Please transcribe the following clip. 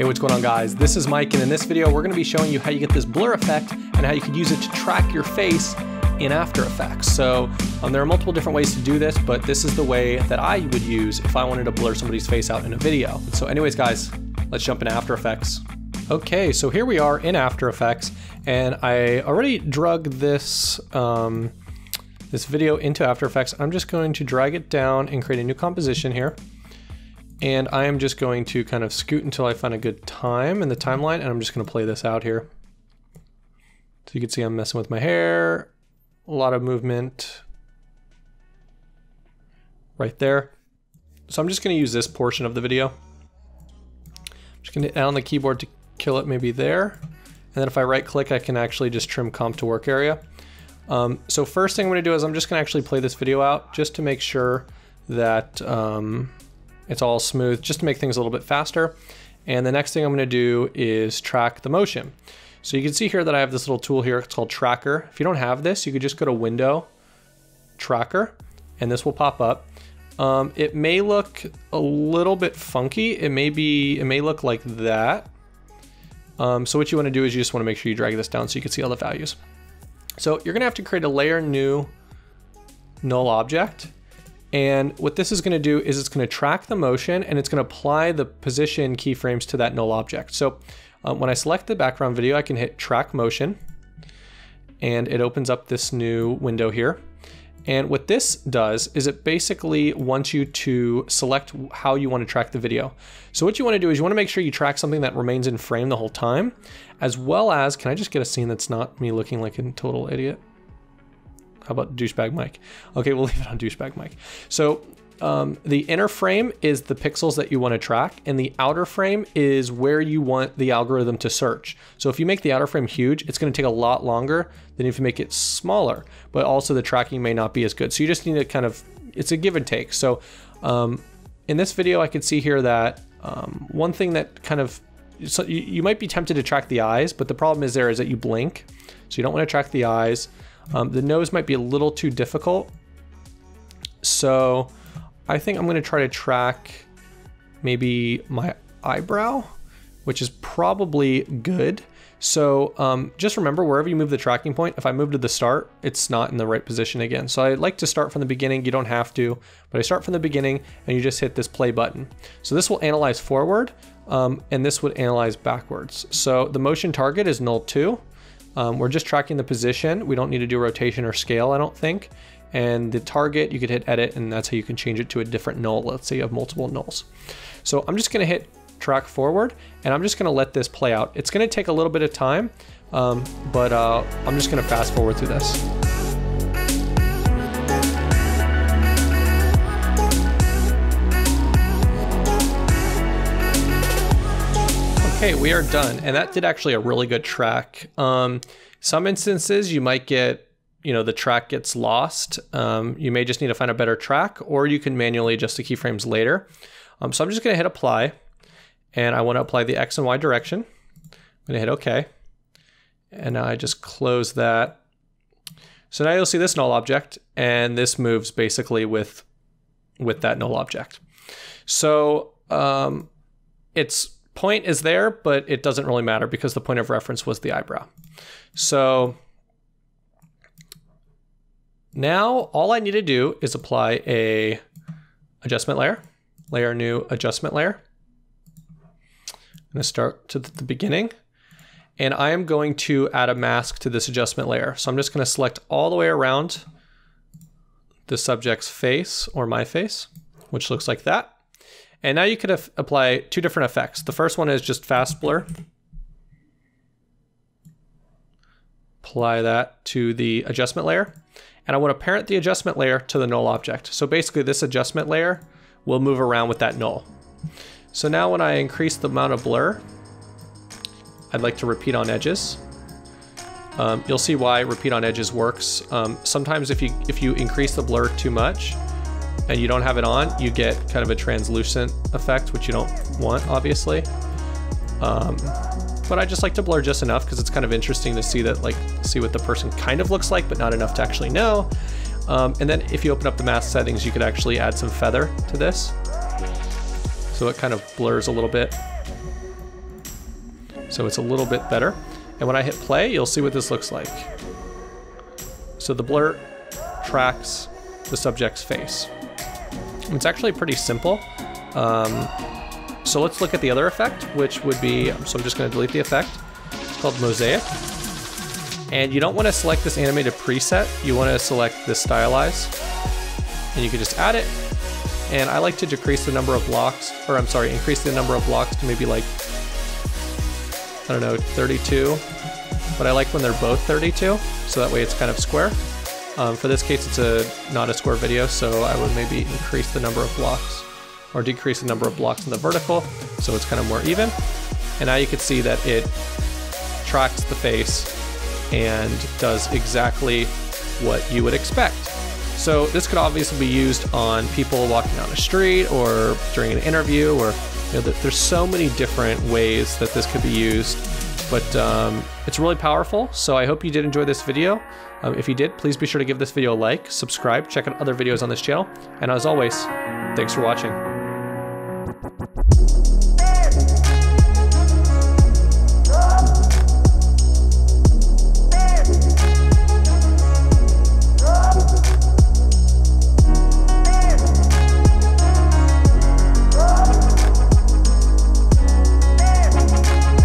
Hey, what's going on guys? This is Mike and in this video we're going to be showing you how you get this blur effect and how you can use it to track your face in After Effects. So um, there are multiple different ways to do this, but this is the way that I would use if I wanted to blur somebody's face out in a video. So anyways guys, let's jump into After Effects. Okay, so here we are in After Effects and I already drug this um, this video into After Effects. I'm just going to drag it down and create a new composition here. And I am just going to kind of scoot until I find a good time in the timeline, and I'm just going to play this out here. So you can see I'm messing with my hair, a lot of movement right there. So I'm just going to use this portion of the video. I'm just going to hit on the keyboard to kill it maybe there. And then if I right click, I can actually just trim comp to work area. Um, so first thing I'm going to do is I'm just going to actually play this video out just to make sure that um, it's all smooth just to make things a little bit faster. And the next thing I'm gonna do is track the motion. So you can see here that I have this little tool here, it's called Tracker. If you don't have this, you could just go to Window, Tracker, and this will pop up. Um, it may look a little bit funky. It may be, it may look like that. Um, so what you wanna do is you just wanna make sure you drag this down so you can see all the values. So you're gonna have to create a layer new null object. And what this is going to do is it's going to track the motion and it's going to apply the position keyframes to that null object. So um, when I select the background video, I can hit track motion and it opens up this new window here. And what this does is it basically wants you to select how you want to track the video. So what you want to do is you want to make sure you track something that remains in frame the whole time, as well as, can I just get a scene that's not me looking like a total idiot? How about douchebag Mike? Okay, we'll leave it on douchebag Mike. So um, the inner frame is the pixels that you want to track, and the outer frame is where you want the algorithm to search. So if you make the outer frame huge, it's going to take a lot longer than if you make it smaller, but also the tracking may not be as good. So you just need to kind of, it's a give and take. So um, in this video, I could see here that um, one thing that kind of, so you, you might be tempted to track the eyes, but the problem is there is that you blink. So you don't want to track the eyes. Um, the nose might be a little too difficult. So I think I'm gonna try to track maybe my eyebrow, which is probably good. So um, just remember wherever you move the tracking point, if I move to the start, it's not in the right position again. So I like to start from the beginning, you don't have to, but I start from the beginning and you just hit this play button. So this will analyze forward um, and this would analyze backwards. So the motion target is null two. Um, we're just tracking the position. We don't need to do rotation or scale, I don't think. And the target, you could hit edit and that's how you can change it to a different null. Let's say you have multiple nulls. So I'm just gonna hit track forward and I'm just gonna let this play out. It's gonna take a little bit of time, um, but uh, I'm just gonna fast forward through this. Okay, we are done. And that did actually a really good track. Um, some instances you might get, you know, the track gets lost. Um, you may just need to find a better track or you can manually adjust the keyframes later. Um, so I'm just gonna hit apply and I wanna apply the X and Y direction. I'm gonna hit okay. And now I just close that. So now you'll see this null object and this moves basically with, with that null object. So um, it's point is there, but it doesn't really matter because the point of reference was the eyebrow. So now all I need to do is apply a adjustment layer, layer new adjustment layer. I'm gonna start to the beginning and I am going to add a mask to this adjustment layer. So I'm just gonna select all the way around the subject's face or my face, which looks like that. And now you could apply two different effects. The first one is just fast blur. Apply that to the adjustment layer. And I want to parent the adjustment layer to the null object. So basically this adjustment layer will move around with that null. So now when I increase the amount of blur, I'd like to repeat on edges. Um, you'll see why repeat on edges works. Um, sometimes if you if you increase the blur too much, and you don't have it on, you get kind of a translucent effect, which you don't want, obviously. Um, but I just like to blur just enough because it's kind of interesting to see that, like, see what the person kind of looks like, but not enough to actually know. Um, and then if you open up the mask settings, you could actually add some feather to this. So it kind of blurs a little bit. So it's a little bit better. And when I hit play, you'll see what this looks like. So the blur tracks the subject's face. It's actually pretty simple. Um, so let's look at the other effect, which would be, so I'm just gonna delete the effect. It's called Mosaic. And you don't wanna select this animated preset, you wanna select this stylize. And you can just add it. And I like to decrease the number of blocks, or I'm sorry, increase the number of blocks to maybe like, I don't know, 32. But I like when they're both 32, so that way it's kind of square. Um, for this case, it's a not a square video, so I would maybe increase the number of blocks or decrease the number of blocks in the vertical, so it's kind of more even. And now you can see that it tracks the face and does exactly what you would expect. So this could obviously be used on people walking down the street or during an interview or you know, there's so many different ways that this could be used but um, it's really powerful. So I hope you did enjoy this video. Um, if you did, please be sure to give this video a like, subscribe, check out other videos on this channel. And as always, thanks for watching.